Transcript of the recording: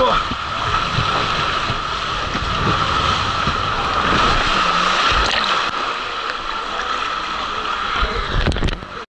Oh.